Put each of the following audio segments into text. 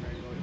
Very, very loyal.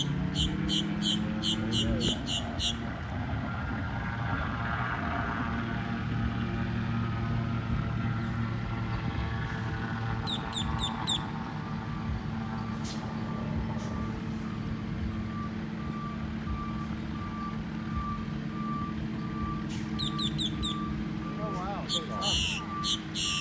Oh, wow.